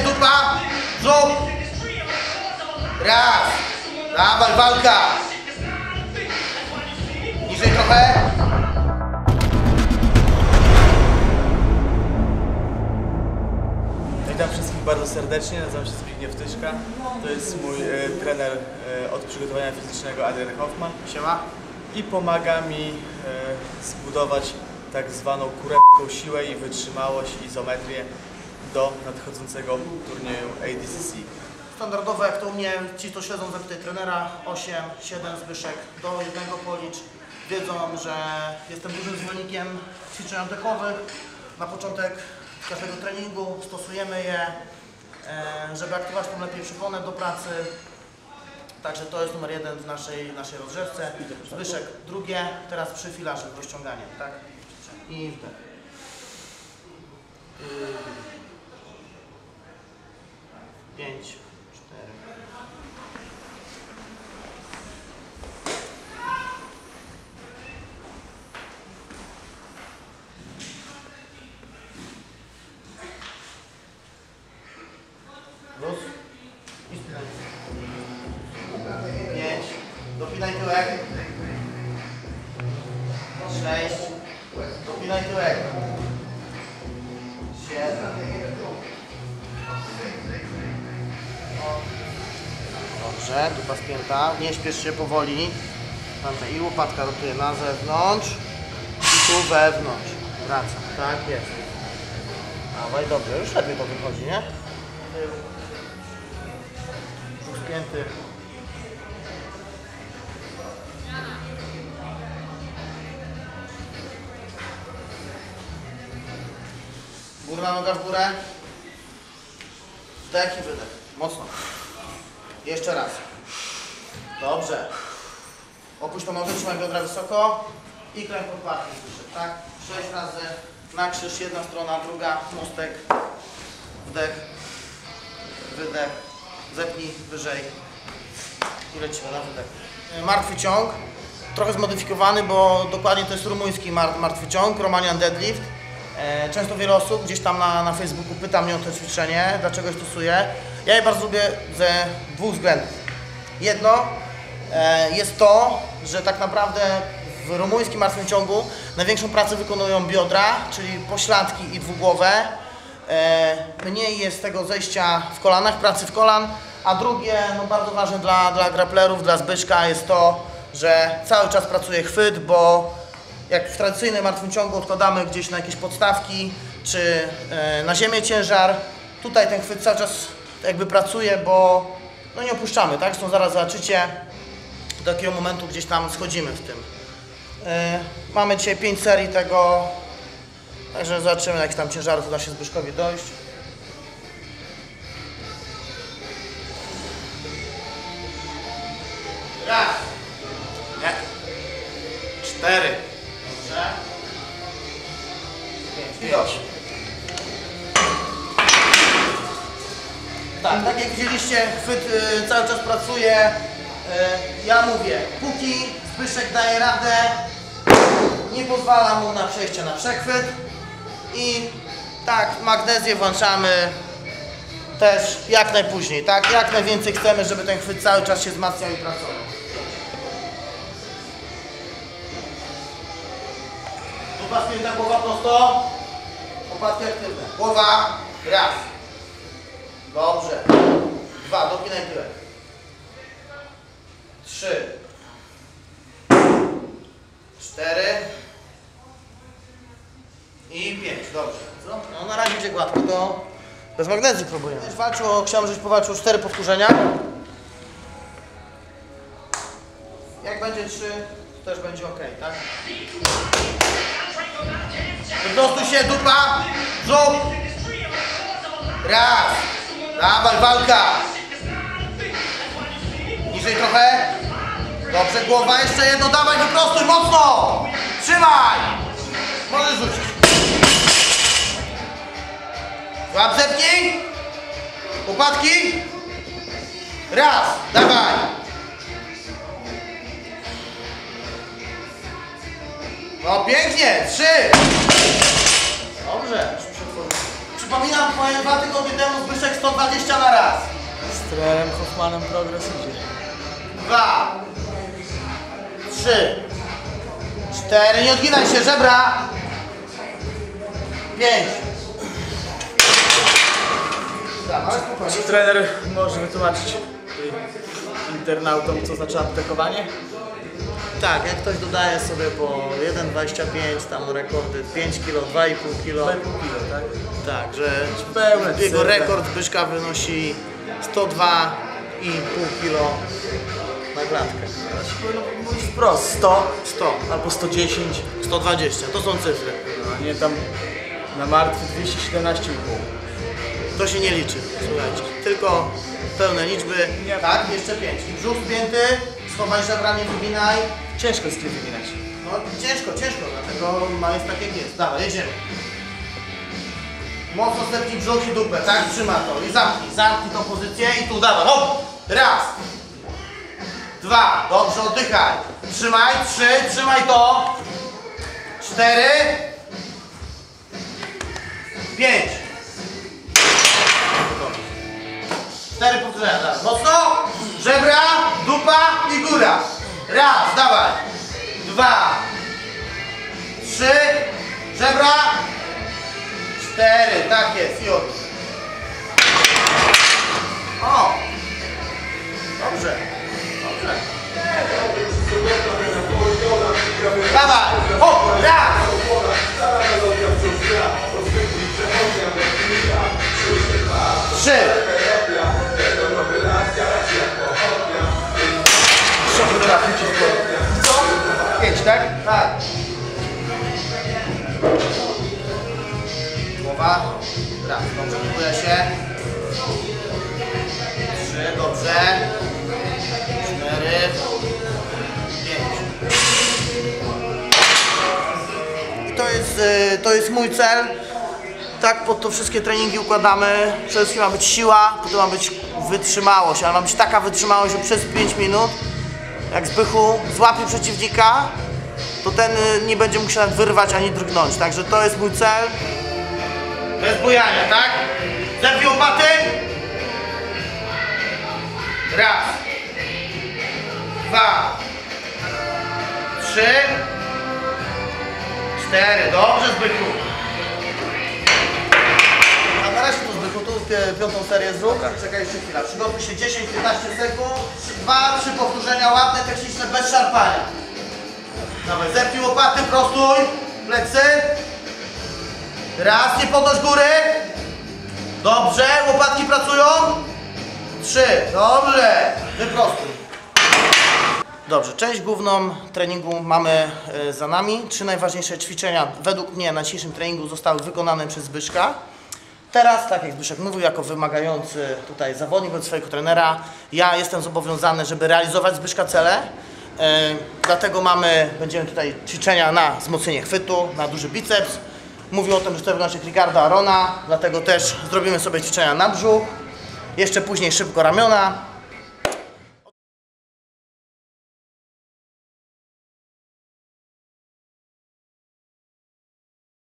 dupa! Brzuch! Raz! Dawaj, walka! Niżej trochę. Witam wszystkich bardzo serdecznie, nazywam się Zbigniew Tyszka. To jest mój e, trener e, od przygotowania fizycznego Adrian Hoffman Siema. i pomaga mi e, zbudować tak zwaną kurewską siłę i wytrzymałość, izometrię do nadchodzącego turnieju ADCC. Standardowo jak to u mnie, ci to śledzą zapytaj trenera, 8, 7 Zbyszek do jednego policz. Wiedzą, że jestem dużym zwolennikiem ćwiczeń oddechowych. Na początek każdego treningu stosujemy je, e, żeby aktywować tą lepiej przyponę do pracy. Także to jest numer jeden w naszej, naszej rozgrzewce. Zbyszek drugie, teraz przy filarze rozciąganie, tak? I wdech. Pięć, cztery. Luz. I spinaj. Pięć. Dopinaj tyłek. Sześć. Dopinaj tyłek. Dobrze, dupa spięta. Nie śpiesz się powoli. I łopatka rotuje na zewnątrz. I tu wewnątrz. Wraca. Tak jest. Dawaj, dobrze. Już lepiej to wychodzi, nie? Brzuch spięty. Górna noga w górę. Wdech i wydech. Mocno. Jeszcze raz. Dobrze. Opuść tą nogę, trzymaj biodra wysoko i kręg podparty tak? Sześć razy na krzyż, jedna strona, druga, mostek, wdech, wydech, zepnij wyżej i lecimy na wydech. Martwy ciąg, trochę zmodyfikowany, bo dokładnie to jest rumuński mar martwy ciąg, Romanian deadlift. E, Często wiele osób gdzieś tam na, na Facebooku pyta mnie o to ćwiczenie, dlaczego je stosuję. Ja je bardzo lubię ze dwóch względów. Jedno e, jest to, że tak naprawdę w rumuńskim martwym ciągu największą pracę wykonują biodra, czyli pośladki i dwugłowe. E, Mniej jest tego zejścia w kolanach, pracy w kolan, a drugie, no bardzo ważne dla, dla grapplerów, dla Zbyszka jest to, że cały czas pracuje chwyt, bo jak w tradycyjnym martwym ciągu odkładamy gdzieś na jakieś podstawki czy e, na ziemię ciężar, tutaj ten chwyt cały czas jakby pracuje, bo no nie opuszczamy, tak? Zresztą zaraz zobaczycie, do takiego momentu gdzieś tam schodzimy w tym. E, mamy dzisiaj 5 serii tego, także zobaczymy, jak tam ciężarów uda się Zbyszkowi dojść. Tak, tak jak widzieliście, chwyt y, cały czas pracuje. Y, ja mówię, póki Zbyszek daje radę, nie pozwala mu na przejście na przechwyt. I tak, magnezję włączamy też jak najpóźniej, tak? Jak najwięcej chcemy, żeby ten chwyt cały czas się wzmacniał i pracował. Dupa spięta, głowa prosto. Łopatki aktywne. Głowa. Raz. Dobrze. Dwa. Dopinaj tyłek. Trzy. Cztery. I pięć. Dobrze. Co? No na razie idzie gładko. To bez magnezji próbujemy. Walczył, chciałem, żebyś powalczył cztery powtórzenia. Jak będzie trzy, to też będzie ok, tak? Wyprostuj się, dupa! Brzuch! Raz! Dawaj, walka! Niżej trochę. Dobrze, głowa, jeszcze jedno, dawaj, wyprostuj, mocno! Trzymaj! Możesz rzucić. Łap zepnij. Łopatki. Raz, dawaj. No pięknie, trzy. Dobrze. Przy- Przypominam, powiem dwa tygodnie temu Zbyszek 120 na raz. Z trenerem Hoffmanem progres idzie. Dwa. Trzy. Cztery. Nie odginaj się, żebra. Pięć. Czy trener może wytłumaczyć internautom, co znaczy aptekowanie? Tak, jak ktoś dodaje sobie po 1,25 tam rekordy 5 kg, 2,5 kg. 2,5 kg, tak? Tak, że Pełne jego rekord Zbyszka wynosi 102,5 kg na klatkę. Mówić wprost 100 100, albo 110, 120, to są cyfry. no, nie tam na martwy 217,5. To się nie liczy, słuchajcie. Tylko pełne liczby. Nie. Tak, jeszcze 5. I brzuch spięty, schowaj żebra, nie wyginaj. Ciężko jest kiedy wyginać. No ciężko, ciężko, dlatego ma jest tak jak jest. Dawaj, jedziemy. Mocno stepnij brzuch i dupę, tak? Trzyma to i zamknij, zamknij tą pozycję i tu dawaj, hop! Raz. Dwa, dobrze, oddychaj. Trzymaj, trzy, trzymaj to. Cztery. Pięć. Cztery powtórzenia, teraz. Mocno. Żebra, dupa i góra. Raz, dawaj. Dwa. Trzy. Żebra. Cztery, tak jest, już. Co? Pięć, tak? Tak. Głowa. Raz, dobrze, się. Trzy, dobrze. Cztery. Pięć. To jest, y, to jest mój cel. Tak pod to wszystkie treningi układamy. Przede wszystkim ma być siła, potem ma być wytrzymałość, ale ma być taka wytrzymałość, że przez 5 minut, jak Zbychu złapie przeciwnika, to ten y, nie będzie mógł się nawet wyrwać ani drgnąć. Także to jest mój cel. Bez bujania, tak? Zepnij łopaty. Raz. Dwa. Trzy. Cztery. Dobrze, Zbychu. Piątą serię zrób. Czekaj jeszcze chwilę. Przygotuj się 10-15 sekund. Dwa, trzy powtórzenia ładne, techniczne, bez szarpania. Dawaj, zepnij łopaty, prostuj. Plecy. Raz, nie podnoś góry. Dobrze, łopatki pracują. Trzy, dobrze. Wyprostuj. Dobrze, część główną treningu mamy e, za nami. Trzy najważniejsze ćwiczenia według mnie na dzisiejszym treningu zostały wykonane przez Zbyszka. Teraz, tak jak Zbyszek mówił, jako wymagający tutaj zawodnik od swojego trenera, ja jestem zobowiązany, żeby realizować Zbyszka cele. E, dlatego mamy, będziemy tutaj ćwiczenia na wzmocnienie chwytu, na duży biceps. Mówił o tym, że to wygląda jak Ricardo Arona, dlatego też zrobimy sobie ćwiczenia na brzuch. Jeszcze później szybko ramiona,